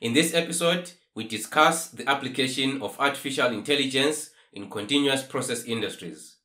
In this episode, we discuss the application of artificial intelligence in continuous process industries.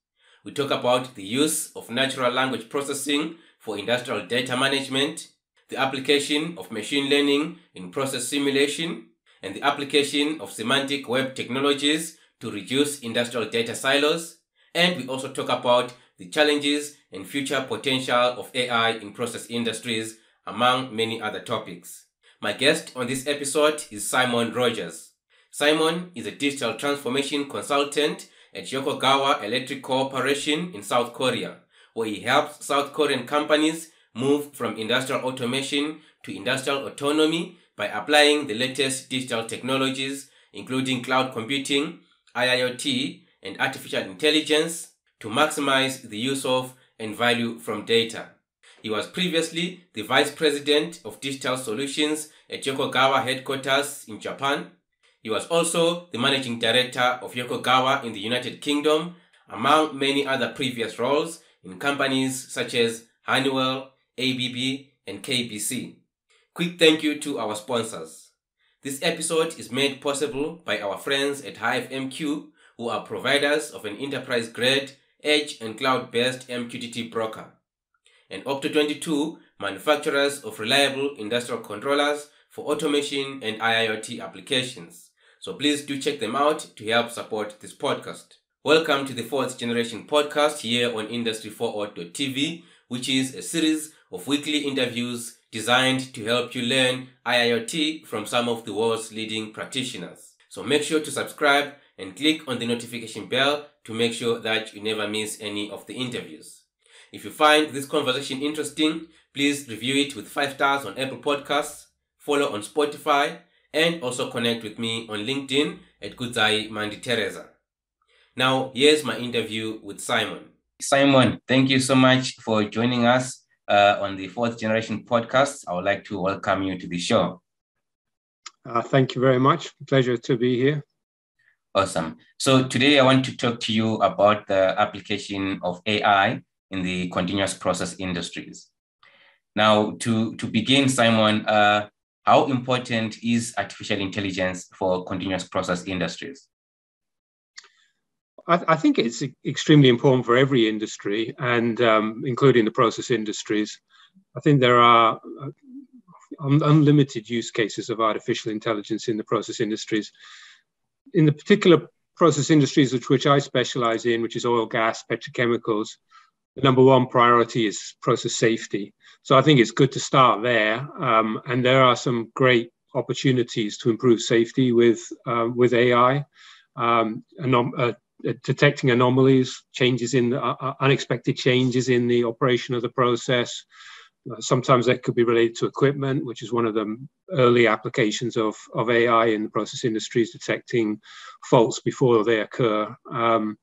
We talk about the use of natural language processing for industrial data management, the application of machine learning in process simulation, and the application of semantic web technologies to reduce industrial data silos. And we also talk about the challenges and future potential of AI in process industries, among many other topics. My guest on this episode is Simon Rogers. Simon is a digital transformation consultant at Yokogawa Electric Corporation in South Korea, where he helps South Korean companies move from industrial automation to industrial autonomy by applying the latest digital technologies, including cloud computing, IIoT, and artificial intelligence, to maximize the use of and value from data. He was previously the Vice President of Digital Solutions at Yokogawa headquarters in Japan. He was also the Managing Director of Yokogawa in the United Kingdom, among many other previous roles in companies such as Honeywell, ABB, and KBC. Quick thank you to our sponsors. This episode is made possible by our friends at HiveMQ, who are providers of an enterprise grade, edge, and cloud based MQTT broker and Opto22 manufacturers of reliable industrial controllers for automation and IIoT applications. So please do check them out to help support this podcast. Welcome to the fourth generation podcast here on Industry4.tv, which is a series of weekly interviews designed to help you learn IIoT from some of the world's leading practitioners. So make sure to subscribe and click on the notification bell to make sure that you never miss any of the interviews. If you find this conversation interesting, please review it with 5 stars on Apple Podcasts, follow on Spotify, and also connect with me on LinkedIn at Kudzai Manditereza. Now, here's my interview with Simon. Simon, thank you so much for joining us uh, on the Fourth Generation podcast. I would like to welcome you to the show. Uh, thank you very much. Pleasure to be here. Awesome. So today I want to talk to you about the application of AI in the continuous process industries. Now, to, to begin, Simon, uh, how important is artificial intelligence for continuous process industries? I, I think it's extremely important for every industry, and um, including the process industries. I think there are uh, un- unlimited use cases of artificial intelligence in the process industries. In the particular process industries which, which I specialize in, which is oil, gas, petrochemicals, the number one priority is process safety. So I think it's good to start there. Um, and there are some great opportunities to improve safety with uh, with AI, um, anom- uh, detecting anomalies, changes in uh, uh, unexpected changes in the operation of the process. Uh, sometimes that could be related to equipment, which is one of the early applications of, of AI in the process industries, detecting faults before they occur, um,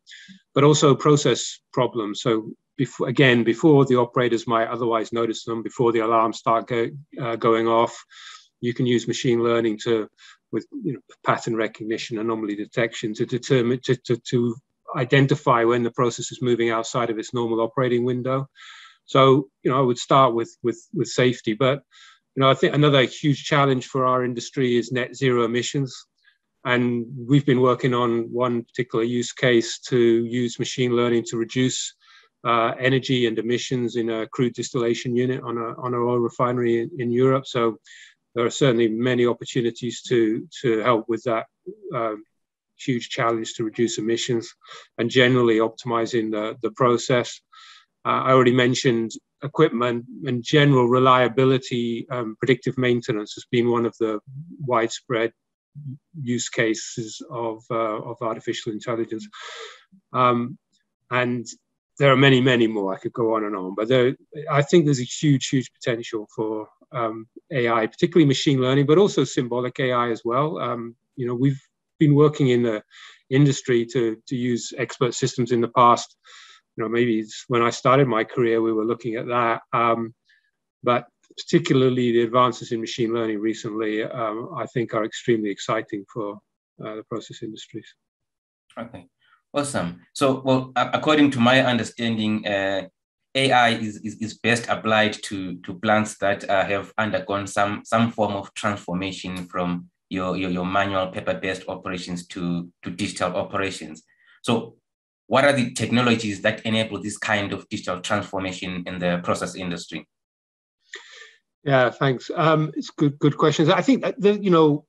but also process problems. So before, again, before the operators might otherwise notice them, before the alarms start go, uh, going off, you can use machine learning to, with you know, pattern recognition, anomaly detection, to determine to, to, to identify when the process is moving outside of its normal operating window. So, you know, I would start with with with safety, but you know, I think another huge challenge for our industry is net zero emissions. And we've been working on one particular use case to use machine learning to reduce uh, energy and emissions in a crude distillation unit on a on an oil refinery in, in, Europe. So there are certainly many opportunities to to help with that um, huge challenge to reduce emissions and generally optimizing the the process. Uh, I already mentioned equipment and general reliability, um, predictive maintenance has been one of the widespread use cases of, uh, of artificial intelligence. Um, and there are many, many more. I could go on and on, but there, I think there's a huge, huge potential for um, AI, particularly machine learning, but also symbolic AI as well. Um, you know, we've been working in the industry to to use expert systems in the past. You know, maybe when I started my career, we were looking at that. Um, but particularly the advances in machine learning recently, um, I think, are extremely exciting for uh, the process industries. Okay. Awesome. So, well, according to my understanding, uh, AI is, is, is best applied to, to plants that uh, have undergone some, some form of transformation from your, your, your manual paper-based operations to, to digital operations. So what are the technologies that enable this kind of digital transformation in the process industry? Yeah, thanks. Um, it's good, good questions. I think that the, you know,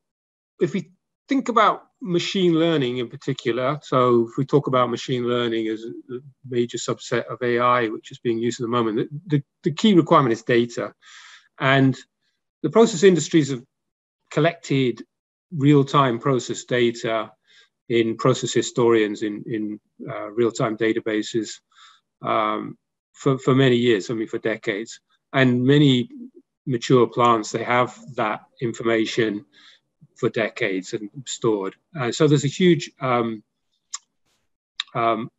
if we think about machine learning in particular, so if we talk about machine learning as a major subset of AI, which is being used at the moment, the, the, the key requirement is data. And the process industries have collected real-time process data in process historians in, in uh, real-time databases um, for, for many years, I mean for decades. And many mature plants, they have that information for decades and stored. Uh, so there's a huge um, um,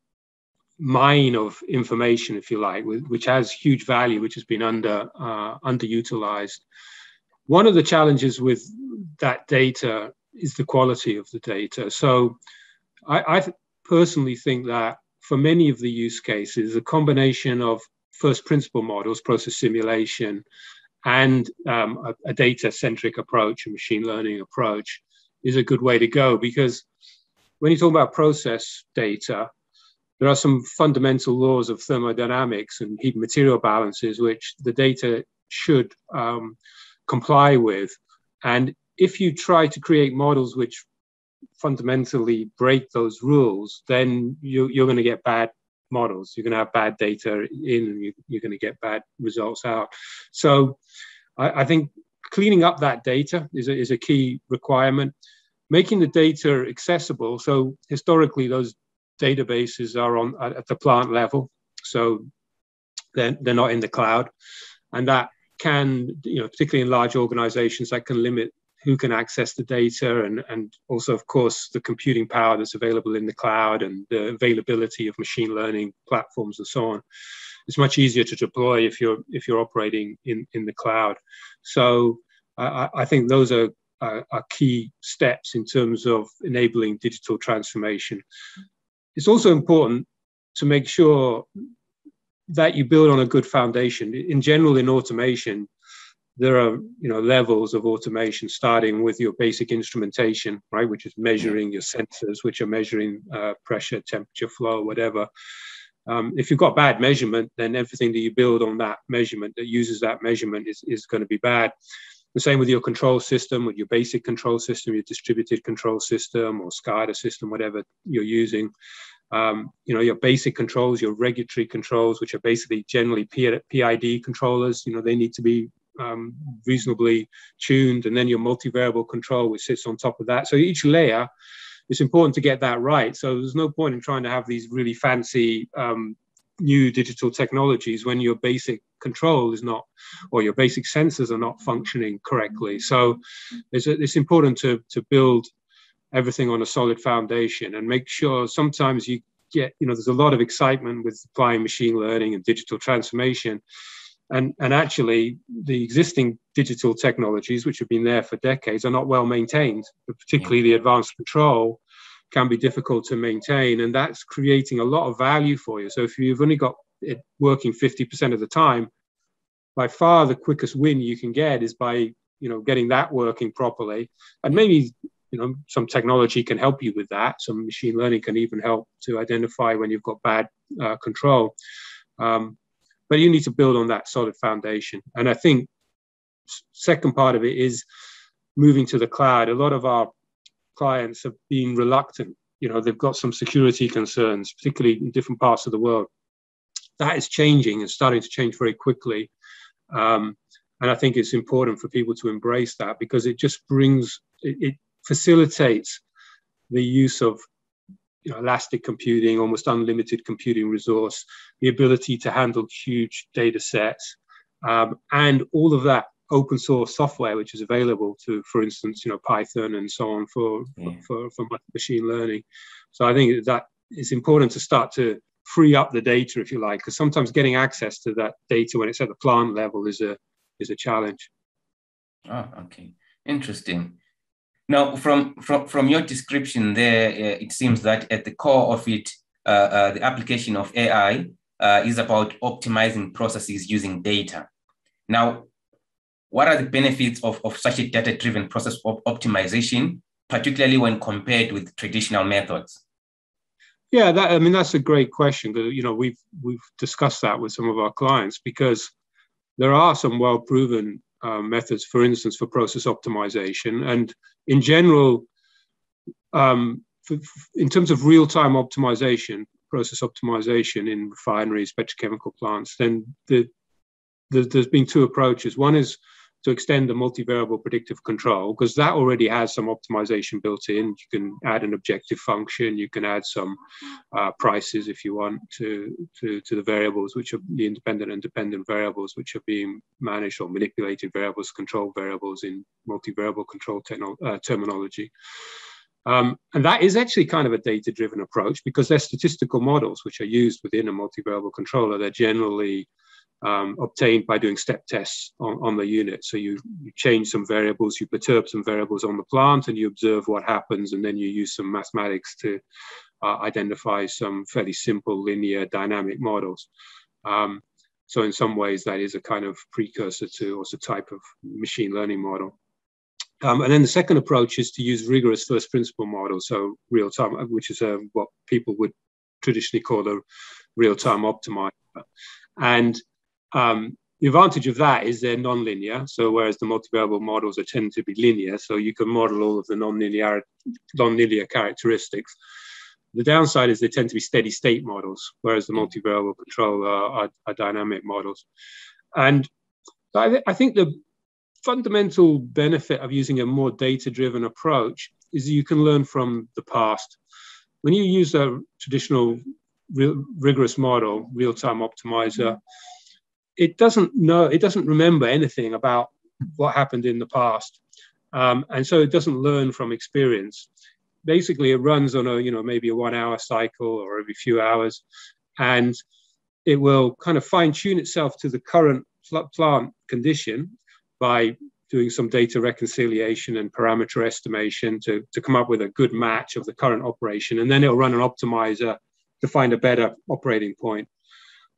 mine of information, if you like, which has huge value, which has been under uh, underutilized. One of the challenges with that data is the quality of the data. So I, I personally think that for many of the use cases, a combination of first principle models, process simulation, and um, a, a data centric approach, a machine learning approach, is a good way to go because when you talk about process data, there are some fundamental laws of thermodynamics and heat material balances which the data should um, comply with. And if you try to create models which fundamentally break those rules, then you, are going to get bad models. You're going to have bad data in, and you, are going to get bad results out. So, I, I think cleaning up that data is a, is a key requirement. Making the data accessible. So historically, those databases are on at the plant level, so they're, they're not in the cloud, and that can, you know, particularly in large organizations, that can limit who can access the data and, and also, of course, the computing power that's available in the cloud and the availability of machine learning platforms and so on. It's much easier to deploy if you're if you're operating in, in the cloud. So I, I think those are, are, are key steps in terms of enabling digital transformation. It's also important to make sure that you build on a good foundation. In general, in automation, there are you know levels of automation starting with your basic instrumentation right which is measuring your sensors which are measuring uh, pressure temperature flow whatever. Um, if you've got bad measurement then everything that you build on that measurement that uses that measurement is, is going to be bad. The same with your control system with your basic control system your distributed control system or SCADA system whatever you're using. Um, you know your basic controls your regulatory controls which are basically generally PID controllers you know they need to be um, reasonably tuned, and then your multivariable control, which sits on top of that. So each layer, it's important to get that right. So there's no point in trying to have these really fancy um, new digital technologies when your basic control is not, or your basic sensors are not functioning correctly. So it's, it's important to, to build everything on a solid foundation and make sure sometimes you get, you know, there's a lot of excitement with applying machine learning and digital transformation and, and actually, the existing digital technologies, which have been there for decades, are not well maintained, particularly the advanced control can be difficult to maintain. And that's creating a lot of value for you. So if you've only got it working 50% of the time, by far the quickest win you can get is by you know getting that working properly and maybe you know some technology can help you with that some machine learning can even help to identify when you've got bad uh, control um, but you need to build on that solid foundation. And I think second part of it is moving to the cloud. A lot of our clients have been reluctant. You know, they've got some security concerns, particularly in different parts of the world. That is changing and starting to change very quickly. Um, and I think it's important for people to embrace that because it just brings, it, it facilitates the use of you know, elastic computing, almost unlimited computing resource, the ability to handle huge data sets, um, and all of that open source software which is available to, for instance, you know, Python and so on for, yeah. for, for, machine learning. So I think that it's important to start to free up the data, if you like, because sometimes getting access to that data when it's at the plant level is a is a challenge. Oh, okay, interesting. Now, from, from, from your description there, uh, it seems that at the core of it, uh, uh, the application of AI uh, is about optimizing processes using data. Now, what are the benefits of, of such a data-driven process of optimization, particularly when compared with traditional methods? Yeah, that, I mean that's a great question. You know, we've we've discussed that with some of our clients because there are some well-proven uh, methods, for instance, for process optimization, and in general, um, in terms of real-time optimization, process optimization in refineries, petrochemical plants, then the, the, there's been two approaches. One is to extend the multivariable predictive control because that already has some optimization built in. You can add an objective function, you can add some uh, prices if you want to, to, to the variables, which are the independent and dependent variables, which are being managed or manipulated variables, control variables in multivariable control uh, terminology. Um, and that is actually kind of a data driven approach because they're statistical models which are used within a multivariable controller. They're generally um, obtained by doing step tests on, on the unit. So you, you change some variables, you perturb some variables on the plant, and you observe what happens, and then you use some mathematics to uh, identify some fairly simple linear dynamic models. Um, so in some ways, that is a kind of precursor to also type of machine learning model. Um, and then the second approach is to use rigorous first principle models, so real time, which is uh, what people would traditionally call a real time optimizer. And um, the advantage of that is they're nonlinear. So whereas the multivariable models are tend to be linear, so you can model all of the nonlinear nonlinear characteristics. The downside is they tend to be steady state models, whereas the multivariable control are, are, are dynamic models. And I, th- I, think the fundamental benefit of using a more data driven approach is you can learn from the past. When you use a traditional rigorous model, real time optimizer, it doesn't know, it doesn't remember anything about what happened in the past. Um, and so it doesn't learn from experience. Basically, it runs on a, you know, maybe a one hour cycle or every few hours. And it will kind of fine tune itself to the current plant condition by doing some data reconciliation and parameter estimation to, to come up with a good match of the current operation. And then it'll run an optimizer to find a better operating point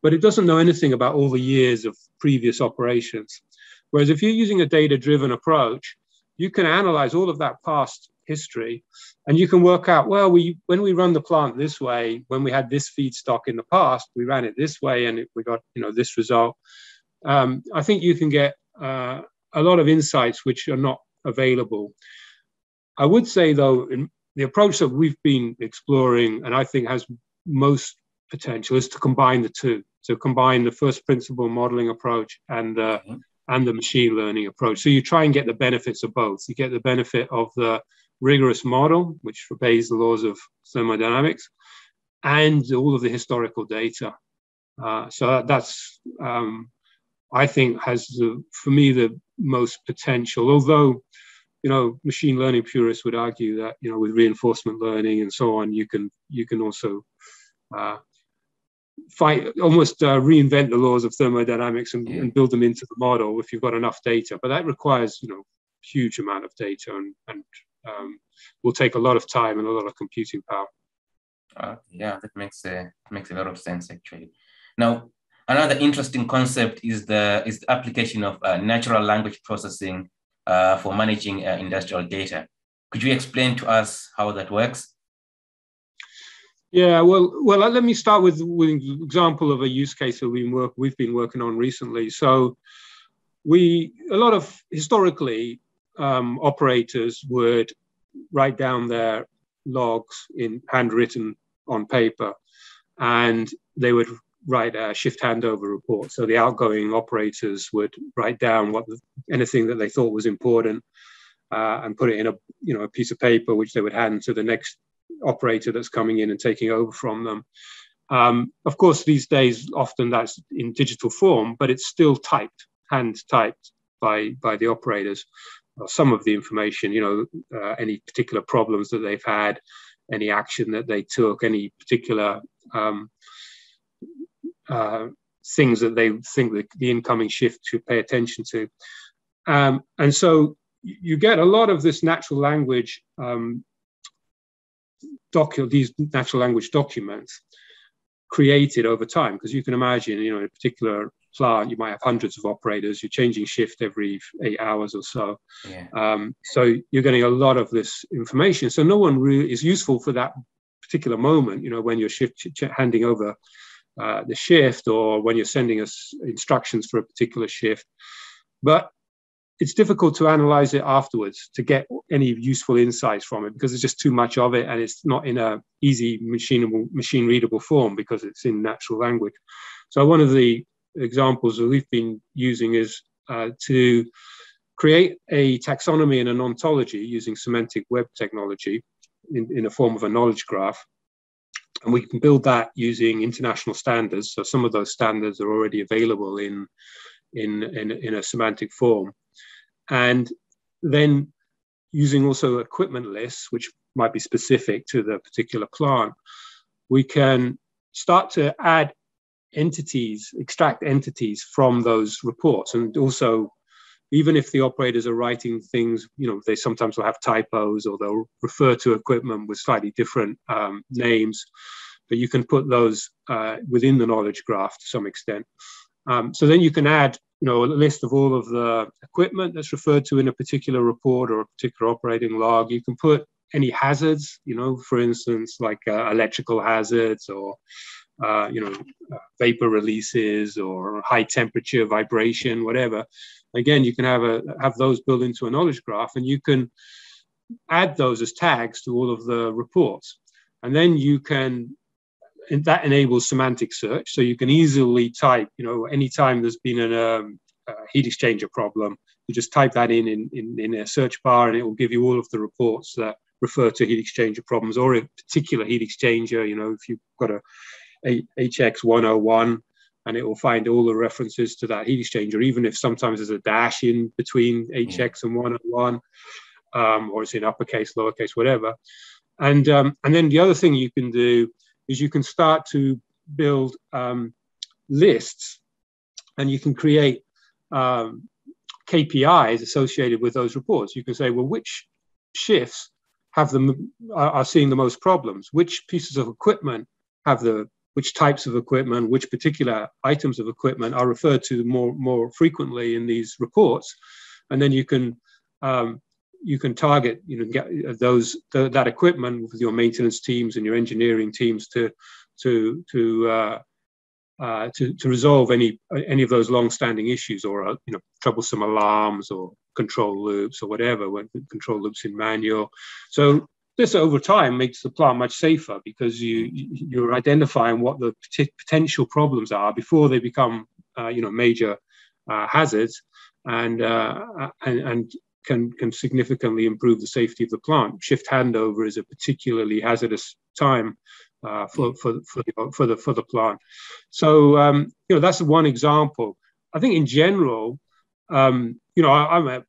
but it doesn't know anything about all the years of previous operations. Whereas if you're using a data driven approach, you can analyze all of that past history and you can work out well we when we run the plant this way when we had this feedstock in the past we ran it this way and it, we got you know this result um, i think you can get uh, a lot of insights which are not available i would say though the approach that we've been exploring and i think has most potential is to combine the two. So combine the first principle modeling approach and uh, mm-hmm. and the machine learning approach. So you try and get the benefits of both. You get the benefit of the rigorous model, which obeys the laws of thermodynamics, and all of the historical data. Uh, so that's um, I think has the, for me the most potential. Although you know machine learning purists would argue that you know with reinforcement learning and so on you can you can also uh, fight almost uh, reinvent the laws of thermodynamics and, yeah. and, build them into the model if you've got enough data. But that requires you know huge amount of data and, and um, will take a lot of time and a lot of computing power. Uh, yeah, that makes a makes a lot of sense actually. Now, another interesting concept is the is the application of uh, natural language processing uh, for managing uh, industrial data. Could you explain to us how that works? Yeah, well, well, let me start with, with an example of a use case that we work, we've been working on recently. So, we a lot of historically um, operators would write down their logs in handwritten on paper, and they would write a shift handover report. So the outgoing operators would write down what anything that they thought was important uh, and put it in a you know a piece of paper which they would hand to the next operator that's coming in and taking over from them. Um, of course, these days, often that's in digital form, but it's still typed, hand typed by, by the operators. some of the information, you know, uh, any particular problems that they've had, any action that they took, any particular um, uh, things that they think that the incoming shift should pay attention to. Um, and so you get a lot of this natural language um, docu- these natural language documents. created over time because you can imagine, you know, in a particular plant, you might have hundreds of operators. You're changing shift every eight hours or so. Yeah. Um, so you're getting a lot of this information. So no one really is useful for that particular moment. You know, when you're shift handing over uh, the shift or when you're sending us instructions for a particular shift. But it's difficult to analyze it afterwards to get any useful insights from it because there's just too much of it and it's not in a easy machine machine readable form because it's in natural language. So one of the examples that we've been using is uh, to create a taxonomy and an ontology using semantic web technology in, in a form of a knowledge graph. And we can build that using international standards. So some of those standards are already available in, in, in, in a semantic form. And then using also equipment lists, which might be specific to the particular plant, we can start to add entities, extract entities from those reports. And also, even if the operators are writing things, you know, they sometimes will have typos or they'll refer to equipment with slightly different um, names, but you can put those uh, within the knowledge graph to some extent. Um, so then you can add, you know, a list of all of the equipment that's referred to in a particular report or a particular operating log. You can put any hazards, you know, for instance, like uh, electrical hazards or uh, you know, uh, vapor releases or high temperature vibration, whatever. Again, you can have a have those built into a knowledge graph, and you can add those as tags to all of the reports, and then you can. That enables semantic search, so you can easily type. You know, anytime there's been an, um, a heat exchanger problem, you just type that in, in in in a search bar, and it will give you all of the reports that refer to heat exchanger problems or a particular heat exchanger. You know, if you've got a HX101 and it will find all the references to that heat exchanger, even if sometimes there's a dash in between HX and 101, um, or it's in uppercase, lowercase, whatever. And um, and then the other thing you can do is you can start to build um, lists, and you can create um, KPIs associated with those reports. You can say, well, which shifts have are seeing the most problems? Which pieces of equipment have the which types of equipment, which particular items of equipment are referred to more, more frequently in these reports. And then you can um, you can target you know get those the, that equipment with your maintenance teams and your engineering teams to to to uh, uh, to, to resolve any any of those long-standing issues or uh, you know troublesome alarms or control loops or whatever control loops in manual. So this over time makes the plant much safer because you you're identifying what the potential problems are before they become uh, you know major uh, hazards. And, uh, and and can can significantly improve the safety of the plant. Shift handover is a particularly hazardous time uh, for, for for the for the for the plant. So um, you know that's one example. I think in general, um, you know, I, am an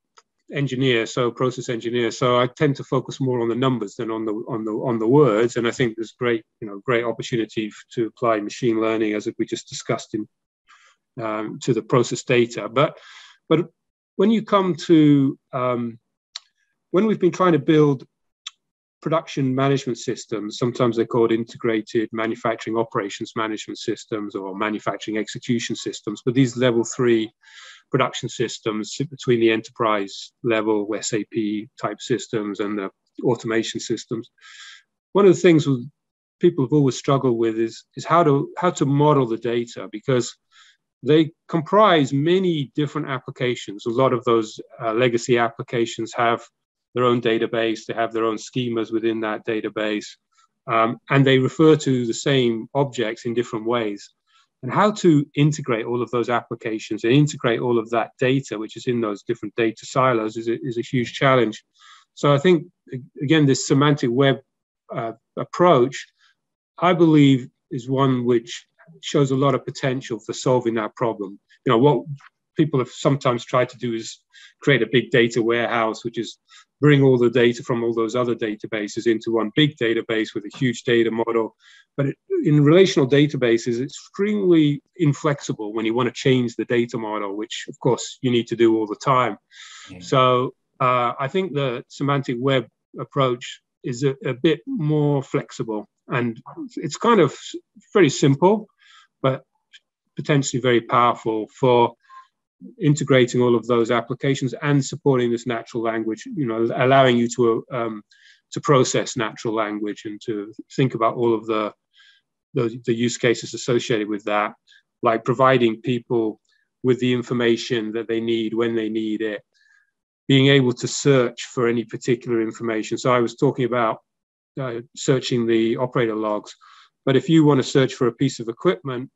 engineer, so process engineer. So I tend to focus more on the numbers than on the on the on the words. And I think there's great, you know, great opportunity to apply machine learning as we just discussed in um, to the process data. But but when you come to um, when we've been trying to build production management systems, sometimes they're called integrated manufacturing operations management systems or manufacturing execution systems, but these level three production systems between the enterprise level SAP type systems and the automation systems. One of the things people have always struggled with is, is how to how to model the data because they comprise many different applications. A lot of those uh, legacy applications have their own database, they have their own schemas within that database, um, and they refer to the same objects in different ways and how to integrate all of those applications and integrate all of that data, which is in those different data silos, is a, is a huge challenge. So I think, again, this semantic web uh, approach, I believe, is one which shows a lot of potential for solving that problem. You know, what people have sometimes tried to do is create a big data warehouse, which is bring all the data from all those other databases into one big database with a huge data model. But it, in relational databases, it's extremely inflexible when you want to change the data model, which of course you need to do all the time. So uh, I think the semantic web approach is a, a, bit more flexible and it's kind of very simple, but potentially very powerful for integrating all of those applications and supporting this natural language. You know, allowing you to um, to process natural language and to think about all of the, the, the use cases associated with that, like providing people with the information that they need when they need it, being able to search for any particular information. So I was talking about uh, searching the operator logs, but if you want to search for a piece of equipment,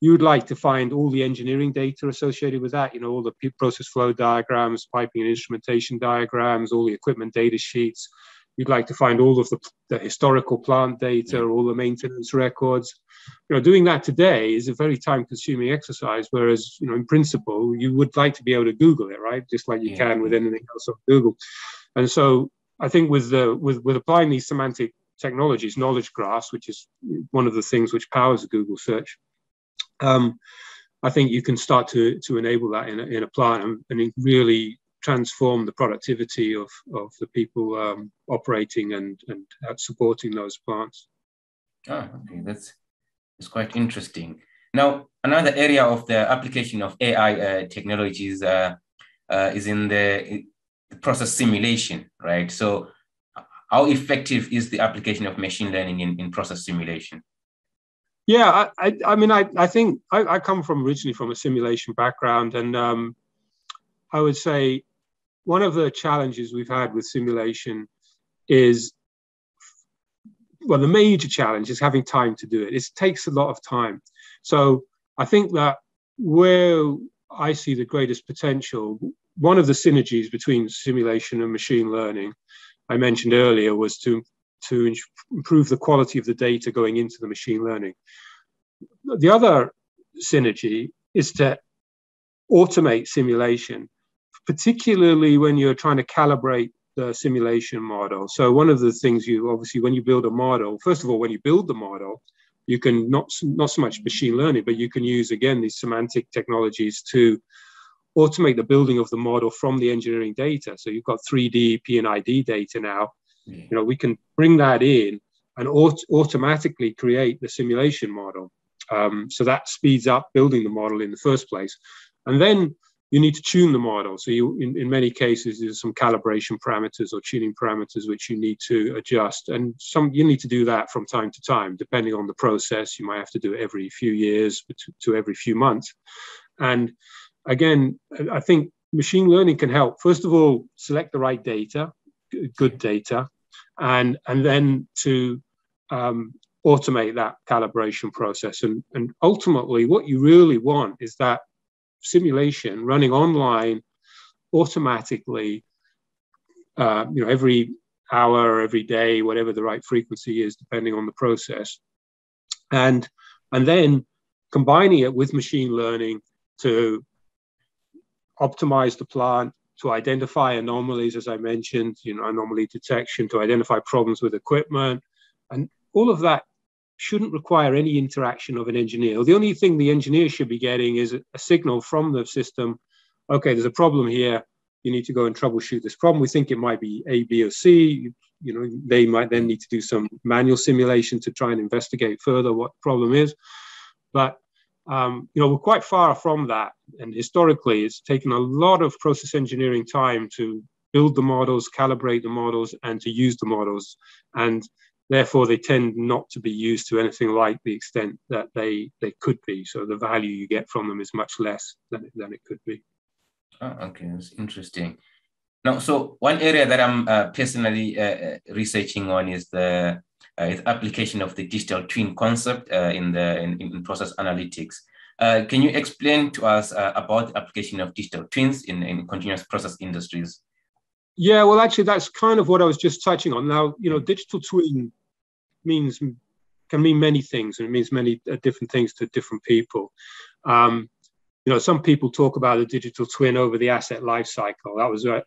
you would like to find all the engineering data associated with that, you know, all the process flow diagrams, piping and instrumentation diagrams, all the equipment data sheets, You'd like to find all of the, the historical plant data, all the maintenance records. You know, doing that today is a very time-consuming exercise. Whereas, you know, in principle, you would like to be able to Google it, right? Just like you yeah. can with anything else on Google. And so, I think with the with with applying these semantic technologies, knowledge graphs, which is one of the things which powers Google search, um, I think you can start to to enable that in a, in a plant and, and really transform the productivity of, of the people um, operating and, and supporting those plants. Oh, okay, that's, that's quite interesting. Now, another area of the application of AI uh, technologies uh, uh, is in the process simulation, right? So, how effective is the application of machine learning in, in process simulation? Yeah, I, I, I mean, I, I think I, I, come from originally from a simulation background, and um, I would say one of the challenges we've had with simulation is well the major challenge is having time to do it it takes a lot of time so i think that where i see the greatest potential one of the synergies between simulation and machine learning i mentioned earlier was to to improve the quality of the data going into the machine learning the other synergy is to automate simulation particularly when you're trying to calibrate the simulation model. So one of the things you obviously when you build a model, first of all, when you build the model, you can not not so much machine learning, but you can use again these semantic technologies to automate the building of the model from the engineering data. So you've got 3D P&ID data now. Yeah. You know we can bring that in and aut- automatically create the simulation model. Um, so that speeds up building the model in the first place. And then you need to tune the model. So you, in, in many cases, there's some calibration parameters or tuning parameters which you need to adjust. And some you need to do that from time to time, depending on the process. You might have to do it every few years to, to every few months. And again, I think machine learning can help. First of all, select the right data, good data, and and then to um, automate that calibration process. And, and ultimately, what you really want is that simulation running online automatically, uh, you know, every hour, every day, whatever the right frequency is, depending on the process, and and then combining it with machine learning to optimize the plant, to identify anomalies, as I mentioned, you know, anomaly detection, to identify problems with equipment, and all of that shouldn't require any interaction of an engineer. The only thing the engineer should be getting is a signal from the system. Okay, there's a problem here. You need to go and troubleshoot this problem. We think it might be A, B, or C. You know, they might then need to do some manual simulation to try and investigate further what the problem is. But um, you know, we're quite far from that. And historically, it's taken a lot of process engineering time to build the models, calibrate the models, and to use the models. And Therefore, they tend not to be used to anything like the extent that they, they could be. So the value you get from them is much less than it, than it could be. Oh, okay, that's interesting. Now, so one area that I'm uh, personally uh, uh researching on is the uh, application of the digital twin concept uh, in the in, in, process analytics. Uh, can you explain to us about the application of digital twins in, in continuous process industries? Yeah, well, actually, that's kind of what I was just touching on. Now, you know, digital twin means can mean many things, and it means many different things to different people. Um, you know, some people talk about a digital twin over the asset lifecycle. That was uh,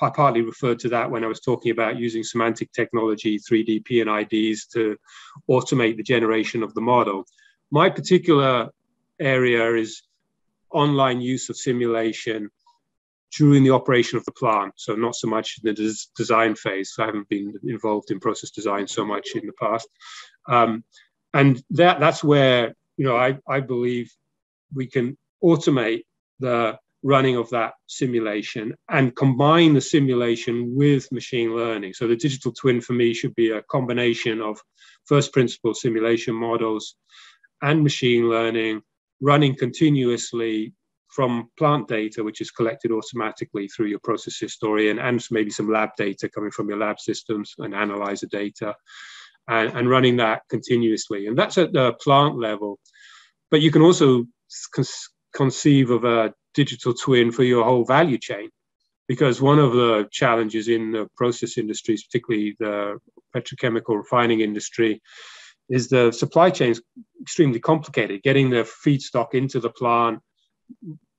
I partly referred to that when I was talking about using semantic technology, 3D P&IDs to automate the generation of the model. My particular area is online use of simulation during the operation of the plant. So not so much in the des- design phase. I haven't been involved in process design so much in the past. Um, and that that's where you know I, I believe we can automate the running of that simulation and combine the simulation with machine learning. So the digital twin for me should be a combination of first principle simulation models and machine learning running continuously from plant data, which is collected automatically through your process historian, and maybe some lab data coming from your lab systems and analyzer data, and, and running that continuously. And that's at the plant level. But you can also con- conceive of a digital twin for your whole value chain. Because one of the challenges in the process industries, particularly the petrochemical refining industry, is the supply chain is extremely complicated. Getting the feedstock into the plant,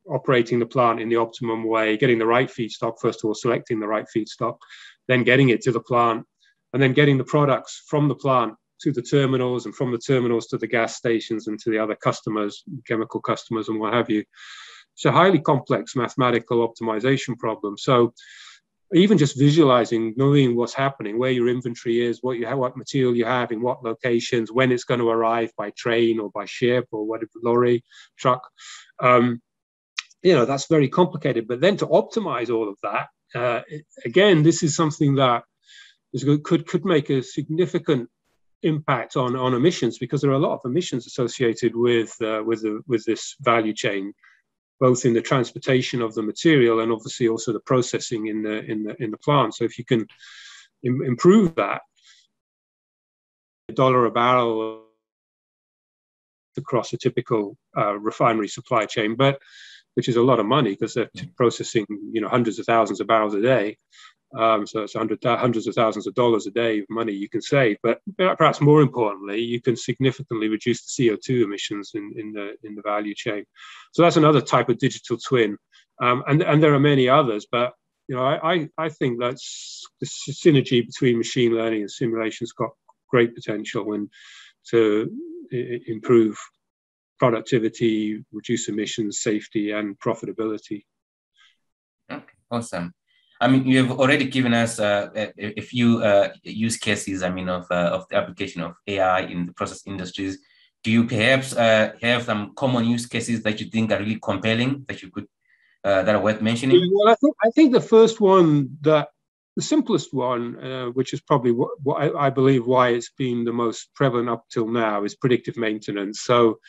operating the plant in the optimum way, getting the right feedstock, first of all, selecting the right feedstock, then getting it to the plant, and then getting the products from the plant to the terminals and from the terminals to the gas stations and to the other customers, chemical customers, and what have you. It's a highly complex mathematical optimization problem. So even just visualizing, knowing what's happening, where your inventory is, what you have, what material you have in what locations, when it's going to arrive by train or by ship or whatever lorry, truck. Um, you know that's very complicated. But then to optimize all of that, uh, again, this is something that is, could could make a significant impact on on emissions because there are a lot of emissions associated with uh, with the, with this value chain both in the transportation of the material and obviously also the processing in the in the in the plant. So if you can Im- improve that, a dollar a barrel across a typical uh, refinery supply chain, but which is a lot of money because they're processing you know hundreds of thousands of barrels a day. Um, so it's hundred, hundreds of thousands of dollars a day of money you can save. But perhaps more importantly, you can significantly reduce the CO2 emissions in, in the in the value chain. So that's another type of digital twin, um, and and there are many others. But you know, I I think that's the synergy between machine learning and simulation's got great potential and to improve productivity, reduce emissions, safety, and profitability. Okay, awesome. I mean, you have already given us uh, a, a, few uh, use cases. I mean, of uh, of the application of AI in the process industries. Do you perhaps uh, have some common use cases that you think are really compelling that you could uh, that are worth mentioning? Well, I think I think the first one that the simplest one, uh, which is probably what, what I, I, believe why it's been the most prevalent up till now, is predictive maintenance. So,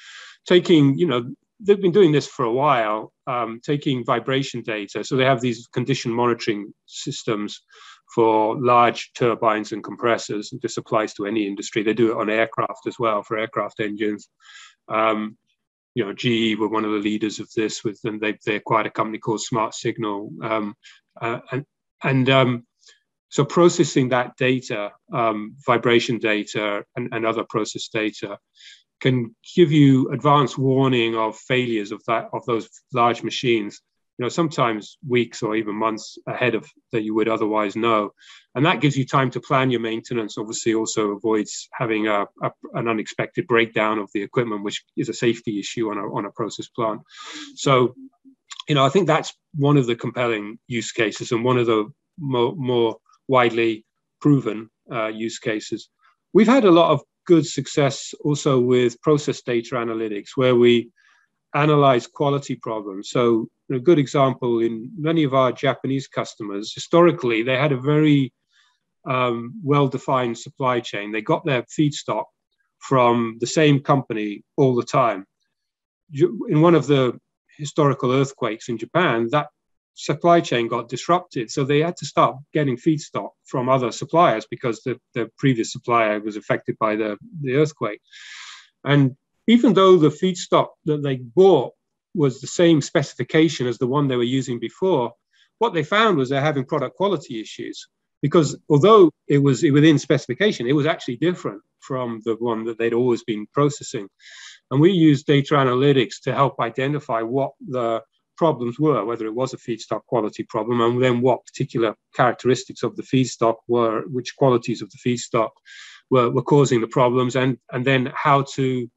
taking you know they've been doing this for a while, um, taking vibration data. So they have these condition monitoring systems for large turbines and compressors. And this applies to any industry. They do it on aircraft as well for aircraft engines. Um, you know, GE were one of the leaders of this. With them, they, they acquired a company called Smart Signal, um, uh, and and um, so processing that data, um, vibration data, and, and other process data can give you advance warning of failures of that of those large machines you know sometimes weeks or even months ahead of that you would otherwise know. And that gives you time to plan your maintenance obviously also avoids having a, a, an unexpected breakdown of the equipment which is a safety issue on a, on a process plant. So you know i think that's one of the compelling use cases and one of the more, more widely proven uh, use cases. We've had a lot of good success also with process data analytics, where we analyze quality problems. So, a good example in many of our Japanese customers, historically, they had a very um, well defined supply chain. They got their feedstock from the same company all the time. In one of the historical earthquakes in Japan, that supply chain got disrupted. So they had to start getting feedstock from other suppliers because the, the previous supplier was affected by the, the earthquake. And even though the feedstock that they bought was the same specification as the one they were using before, what they found was they're having product quality issues because although it was within specification, it was actually different from the one that they'd always been processing. And we use data analytics to help identify what the problems were, whether it was a feedstock quality problem, and then what particular characteristics of the feedstock were, which qualities of the feedstock were, were causing the problems, and and then how to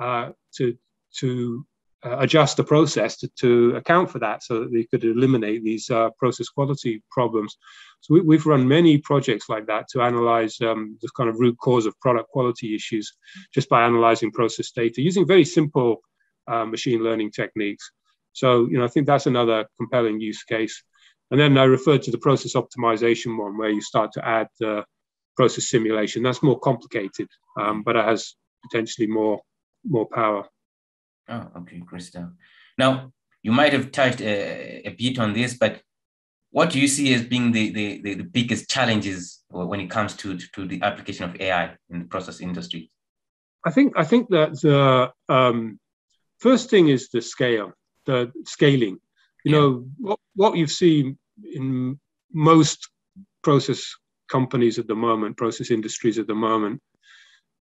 uh, to to uh, adjust the process to, to account for that so that they could eliminate these uh, process quality problems. So we, have run many projects like that to analyze um, the kind of root cause of product quality issues just by analyzing process data using very simple uh, machine learning techniques. So, you know, I think that's another compelling use case. And then I referred to the process optimization one where you start to add uh, process simulation. That's more complicated, um, but it has potentially more more power. Oh, okay, stuff. Now, you might have touched a, a, bit on this, but what do you see as being the, the, the, the biggest challenges when it comes to, to the application of AI in the process industry? I think I think that the um, first thing is the scale, the scaling. You yeah. know what what you've seen in most process companies at the moment, process industries at the moment,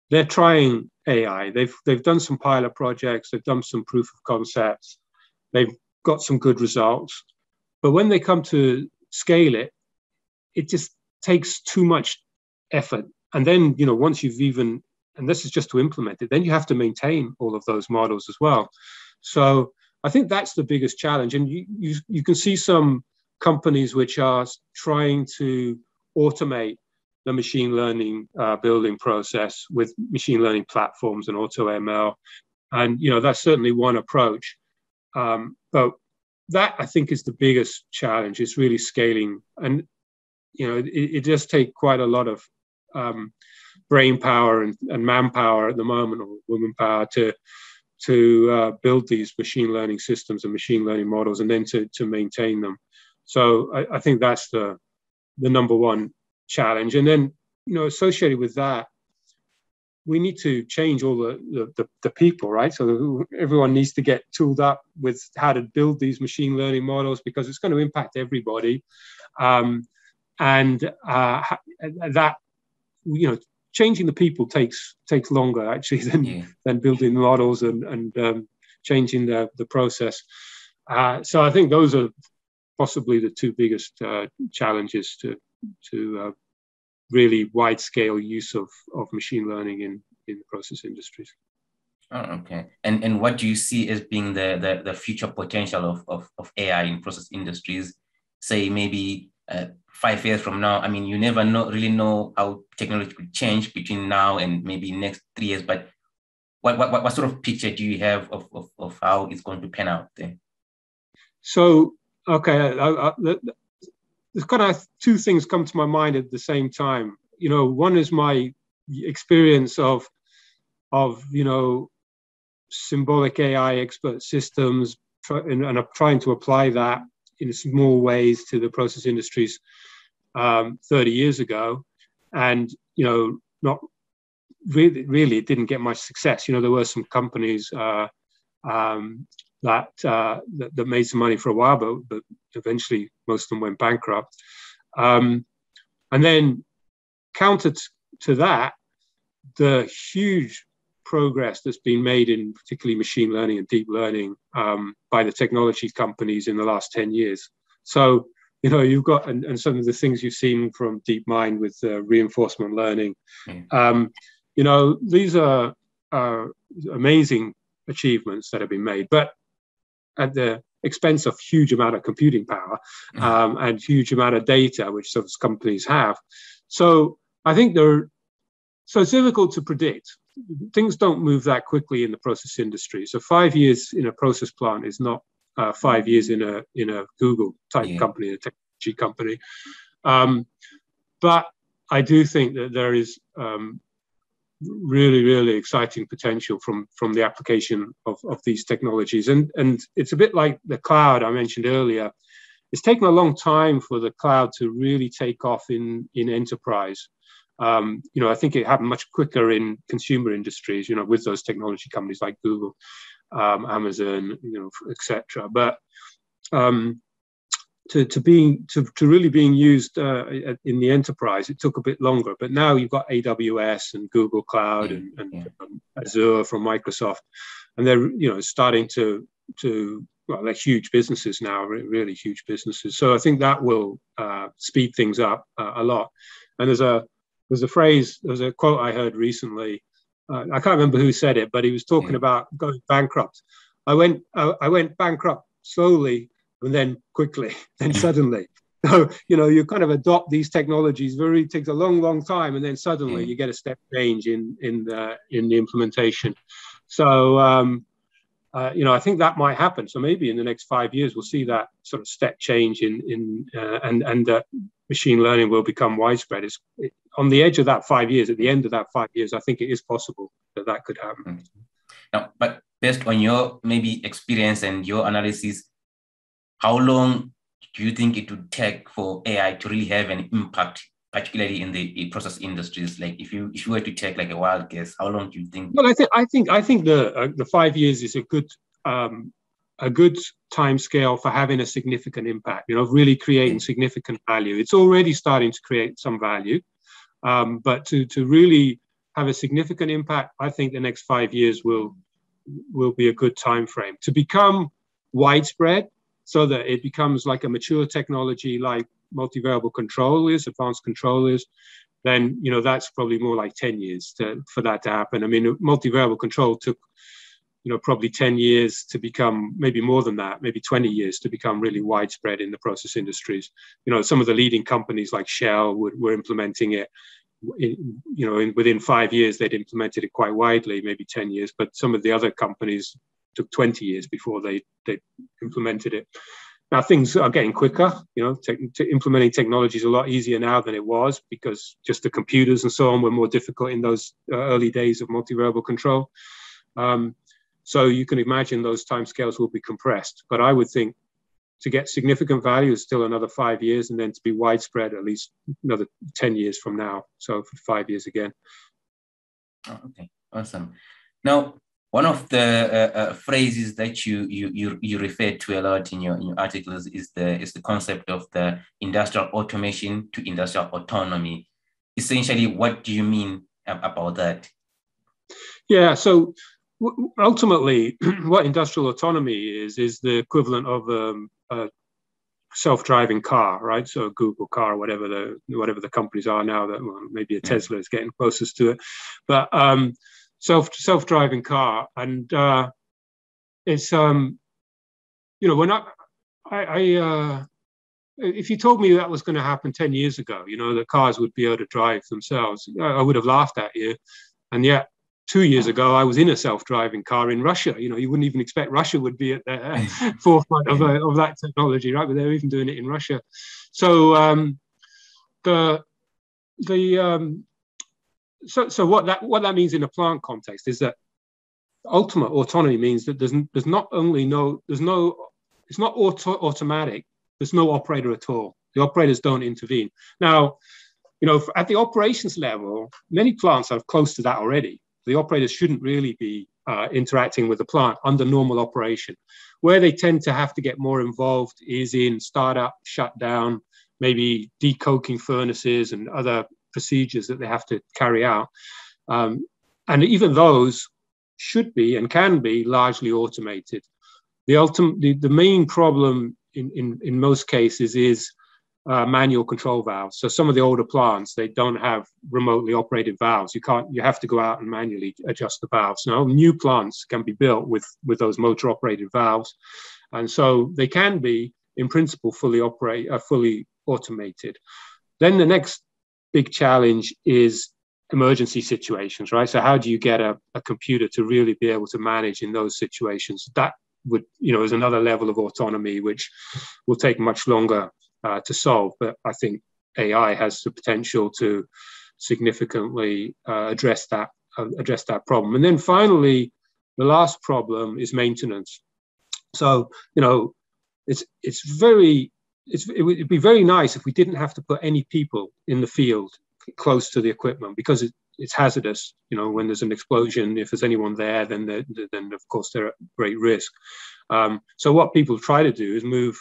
they're trying AI. They've they've done some pilot projects, they've done some proof of concepts, they've got some good results. But when they come to scale it, it just takes too much effort. And then, you know, once you've even and this is just to implement it, then you have to maintain all of those models as well. So I think that's the biggest challenge. And you you, you can see some companies which are trying to automate the machine learning uh, building process with machine learning platforms and auto ML. And, you know, that's certainly one approach. Um, but that, I think, is the biggest challenge. It's really scaling. And, you know, it, it does take quite a lot of um, brain power and, and, manpower at the moment, or woman power, to to uh, build these machine learning systems and machine learning models, and then to to maintain them. So I, I think that's the the number one challenge. And then, you know, associated with that, we need to change all the, the, the, people, right? So everyone needs to get tooled up with how to build these machine learning models because it's going to impact everybody. Um, and uh, that, you know, changing the people takes takes longer actually than yeah. than building models and and um, changing the the process. Uh, so I think those are possibly the two biggest uh, challenges to to uh, really wide scale use of, of machine learning in, in the process industries. Oh, okay. And and what do you see as being the, the, the future potential of, of, of AI in process industries? Say maybe uh, five years from now. I mean, you never know really know how technology could change between now and maybe next three years. But what what, what sort of picture do you have of, of, of how it's going to pan out there? So okay, I, I, there's kind of two things come to my mind at the same time. You know, one is my experience of of you know symbolic AI expert systems, and, and I'm trying to apply that in small ways to the process industries um, 30 years ago, and you know, not really, really, it didn't get much success. You know, there were some companies uh, um, that, uh, that, that made some money for a while, but, but eventually most of them went bankrupt. Um, and then counter to that, the huge progress that's been made in particularly machine learning and deep learning um, by the technology companies in the last 10 years. So, you know, you've got, and, and some of the things you've seen from DeepMind with uh, reinforcement learning, mm. um, you know, these are, are amazing achievements that have been made. But at the expense of huge amount of computing power mm. um, and huge amount of data, which those companies have. So I think there. So it's difficult to predict. Things don't move that quickly in the process industry. So five years in a process plant is not uh, five years in a in a Google type yeah. company, a technology company. Um, but I do think that there is um, really really exciting potential from from the application of, of these technologies and and it's a bit like the cloud i mentioned earlier it's taken a long time for the cloud to really take off in in enterprise um, you know i think it happened much quicker in consumer industries you know with those technology companies like google um, amazon you know etc but um, to, to being to, to really being used uh, in the enterprise it took a bit longer. But now you've got aws and google cloud and, and yeah. um, azure from microsoft. And they're you know starting to to well they're huge businesses now really huge businesses. So i think that will uh, speed things up uh, a lot. And there's a there's a phrase there's a quote i heard recently uh, i can't remember who said it but he was talking yeah. about going bankrupt I went I, I went bankrupt slowly and then quickly, then suddenly. So you know you kind of adopt these technologies. Very takes a long, long time, and then suddenly mm. you get a step change in in the in the implementation. So um, uh, you know I think that might happen. So maybe in the next five years we'll see that sort of step change in in uh, and and uh, machine learning will become widespread. It's it, on the edge of that five years. At the end of that five years, I think it is possible that that could happen. Mm. Now, but based on your maybe experience and your analysis, how long do you think it would take for AI to really have an impact, particularly in the process industries? Like if you if you were to take like a wild guess, how long do you think? Well, I think I think I think the uh, the five years is a good um, a good time scale for having a significant impact. You know, really creating significant value. It's already starting to create some value, um, but to to really have a significant impact, I think the next five years will will be a good time frame to become widespread so that it becomes like a mature technology like multivariable control is, advanced control is, then you know that's probably more like 10 years to, for that to happen. I mean, multivariable control took you know probably 10 years to become maybe more than that maybe 20 years to become really widespread in the process industries. You know some of the leading companies like shell would, were implementing it you know in, within five years they'd implemented it quite widely maybe 10 years but some of the other companies took 20 years before they, they implemented it. Now things are getting quicker. You know, te- implementing technology is a lot easier now than it was because just the computers and so on were more difficult in those uh, early days of multi-variable control. Um, so you can imagine those timescales will be compressed. But I would think to get significant value is still another five years, and then to be widespread at least another 10 years from now. So for five years again. Oh, okay, awesome. Now, one of the uh, uh, phrases that you, you you you refer to a lot in your in your articles is the is the concept of the industrial automation to industrial autonomy. Essentially, what do you mean about that? Yeah, so ultimately, what industrial autonomy is is the equivalent of um, a self-driving car, right? So a Google car, or whatever the whatever the companies are now. That well, maybe a Tesla is getting closest to it, but um, self self driving car, and uh, it's um, you know, when I I, I uh, if you told me that was going to happen 10 years ago, you know, that cars would be able to drive themselves, I would have laughed at you. And yet, two years ago, I was in a self driving car in Russia. You know, you wouldn't even expect Russia would be at the forefront of, of that technology, right? But they're even doing it in Russia. So, um, the, the, um, so, so what that what that means in a plant context is that ultimate autonomy means that there's there's not only no there's no it's not auto, automatic. There's no operator at all. The operators don't intervene. Now, you know, at the operations level, many plants are close to that already. The operators shouldn't really be uh, interacting with the plant under normal operation. Where they tend to have to get more involved is in startup, shutdown, maybe decoking furnaces and other procedures that they have to carry out. Um, and even those should be and can be largely automated. The, ultimate, the, the main problem in, in, in most cases is uh, manual control valves. So some of the older plants, they don't have remotely operated valves. You can't, you have to go out and manually adjust the valves. Now, new plants can be built with, with those motor operated valves. And so they can be, in principle, fully operate, uh, fully automated. Then the next big challenge is emergency situations, right? So how do you get a, a computer to really be able to manage in those situations? That would, you know, is another level of autonomy which will take much longer uh, to solve. But I think AI has the potential to significantly uh, address that uh, address that problem. And then finally, the last problem is maintenance. So you know, it's it's very it's, it would be very nice if we didn't have to put any people in the field close to the equipment because it, it's hazardous. You know, when there's an explosion, if there's anyone there, then then of course they're at great risk. Um, so what people try to do is move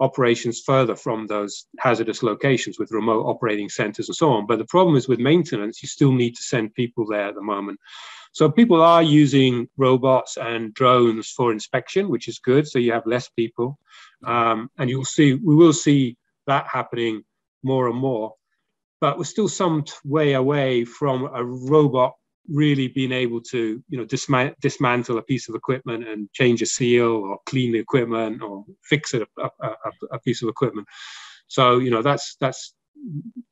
operations further from those hazardous locations with remote operating centers and so on. But the problem is with maintenance, you still need to send people there at the moment. So people are using robots and drones for inspection, which is good. So you have less people, um, and you'll see we will see that happening more and more. But we're still some way away from a robot really being able to you know disma- dismantle a piece of equipment and change a seal or clean the equipment or fix it a, a, a piece of equipment. So you know that's that's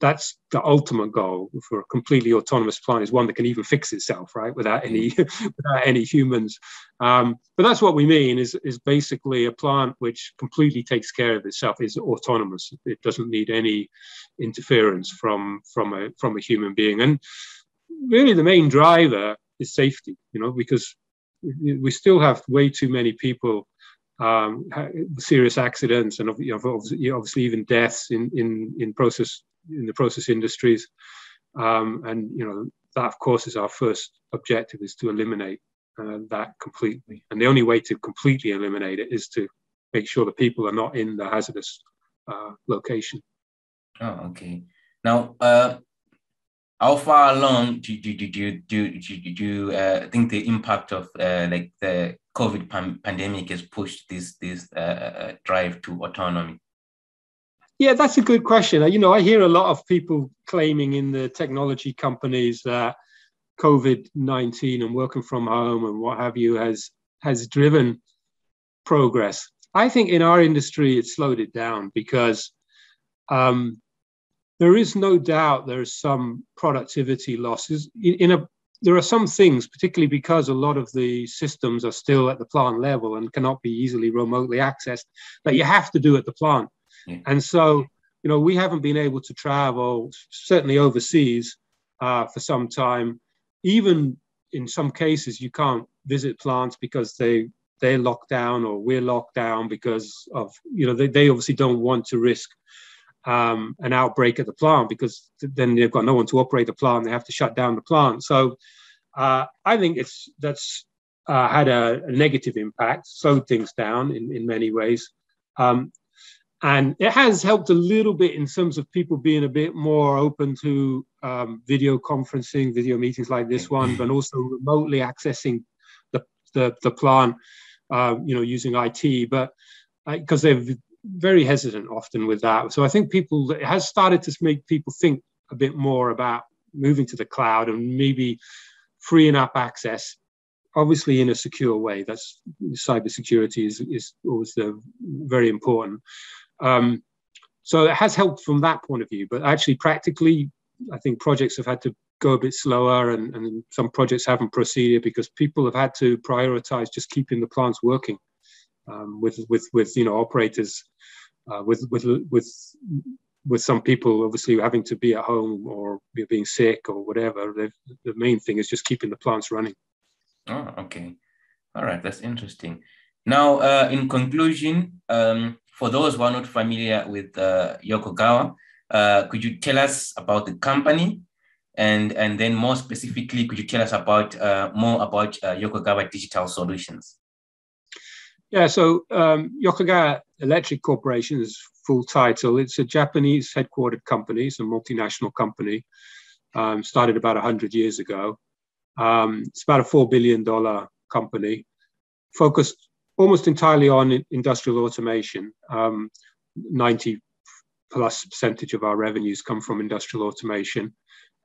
that's the ultimate goal for a completely autonomous plant is one that can even fix itself right without any without any humans. Um, but that's what we mean is is basically a plant which completely takes care of itself is autonomous. It doesn't need any interference from from a from a human being. And really the main driver is safety you know because we still have way too many people um, serious accidents and obviously even deaths in, in, in process in the process industries. Um, and you know that of course is our first objective is to eliminate uh, that completely. And the only way to completely eliminate it is to make sure the people are not in the hazardous uh, location. Oh, okay. Now, uh, how far along do, do, do, do, do, do, do you uh, think the impact of uh, like the COVID pan- pandemic has pushed this this uh, uh, drive to autonomy? Yeah, that's a good question. You know, I hear a lot of people claiming in the technology companies that COVID nineteen and working from home and what have you has has driven progress. I think in our industry it slowed it down because um, there is no doubt there is some productivity losses in, in a there are some things, particularly because a lot of the systems are still at the plant level and cannot be easily remotely accessed, that you have to do at the plant. Yeah. And so, you know, we haven't been able to travel, certainly overseas, uh, for some time. Even in some cases, you can't visit plants because they they're locked down or we're locked down because of you know they, they obviously don't want to risk um, an outbreak at the plant because then they've got no one to operate the plant. They have to shut down the plant. So uh, I think it's that's uh, had a, a, negative impact, slowed things down in, in many ways. Um, and it has helped a little bit in terms of people being a bit more open to um, video conferencing, video meetings like this one, but also remotely accessing the, the, the plant, uh, you know, using IT. But because uh, they've very hesitant often with that. So I think people it has started to make people think a bit more about moving to the cloud and maybe freeing up access, obviously in a secure way. That's cybersecurity is is always very important. Um, so it has helped from that point of view, but actually practically, I think projects have had to go a bit slower and, and some projects haven't proceeded because people have had to prioritize just keeping the plants working um, with with with you know operators uh, with with with with some people obviously having to be at home or being sick or whatever. The main thing is just keeping the plants running. Oh, okay, all right, that's interesting. Now, uh, in conclusion, um, for those who are not familiar with uh, Yokogawa, uh, could you tell us about the company? And, and then more specifically, could you tell us about uh, more about uh, Yokogawa Digital Solutions? Yeah, so um, Yokogawa Electric Corporation is full title. It's a Japanese headquartered company, it's a multinational company, um, started about 100 years ago. Um, it's about a $4 billion company, focused almost entirely on industrial automation. Um, 90 plus percentage of our revenues come from industrial automation.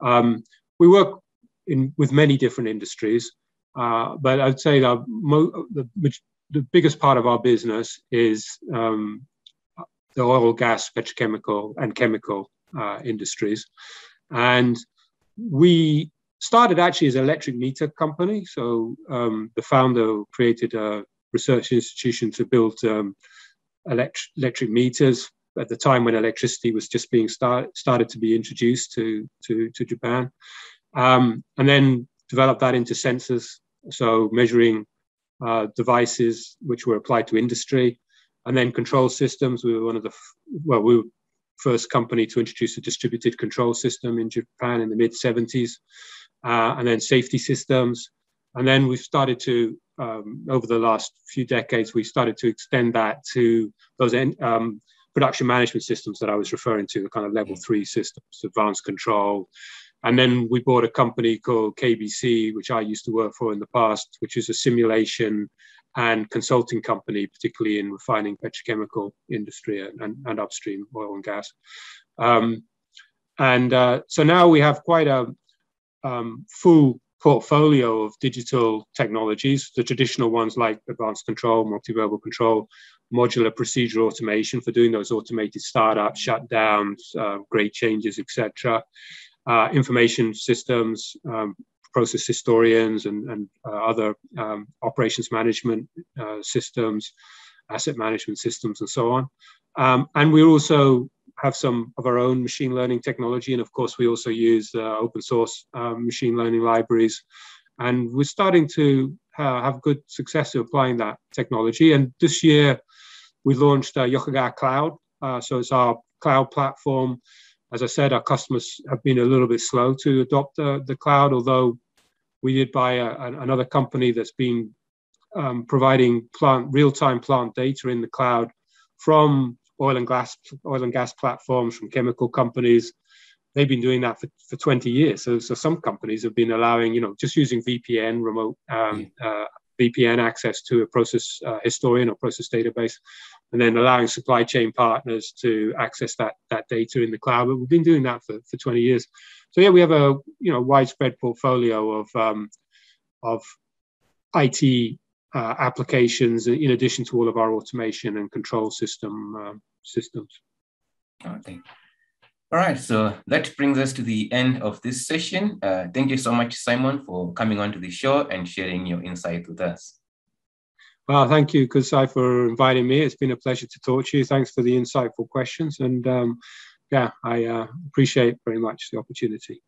Um, we work in, with many different industries, uh, but I'd say that mo- the the biggest part of our business is um, the oil, gas, petrochemical, and chemical uh, industries. And we started actually as an electric meter company. So um, the founder created a research institution to build um, elect- electric meters at the time when electricity was just being start- started to be introduced to, to, to Japan. Um, and then developed that into sensors, so measuring uh, devices which were applied to industry, and then control systems. We were one of the well, we were first company to introduce a distributed control system in Japan in the mid 70s, uh, and then safety systems, and then we've started to um, over the last few decades we started to extend that to those um, production management systems that I was referring to, the kind of level three systems, advanced control, and then we bought a company called KBC, which I used to work for in the past, which is a simulation and consulting company, particularly in refining petrochemical industry and, and, upstream oil and gas. Um, and uh, so now we have quite a um, full portfolio of digital technologies, the traditional ones like advanced control, multi-variable control, modular procedure automation for doing those automated startups, shutdowns, uh, grade changes, etc. Uh, information systems, um, process historians, and, and uh, other um, operations management uh, systems, asset management systems, and so on. Um, and we also have some of our own machine learning technology. And of course, we also use uh, open source um, machine learning libraries. And we're starting to have good success in applying that technology. And this year, we launched uh, Yokogawa Cloud. Uh, so it's our cloud platform. As I said, our customers have been a little bit slow to adopt the, the cloud, although we did buy a, another company that's been um, providing plant real-time plant data in the cloud from oil and gas oil and gas platforms from chemical companies. They've been doing that for, for 20 years. So, so some companies have been allowing, you know, just using VPN, remote um, uh, VPN access to a process uh, historian or process database, and then allowing supply chain partners to access that that data in the cloud. But we've been doing that for, for 20 years. So yeah, we have a you know widespread portfolio of um, of IT uh, applications in addition to all of our automation and control system uh, systems. Okay. All right, so that brings us to the end of this session. Uh, thank you so much, Simon, for coming on to the show and sharing your insight with us. Well, thank you, Kudzai, for inviting me. It's been a pleasure to talk to you. Thanks for the insightful questions. And um, yeah, I uh, appreciate very much the opportunity.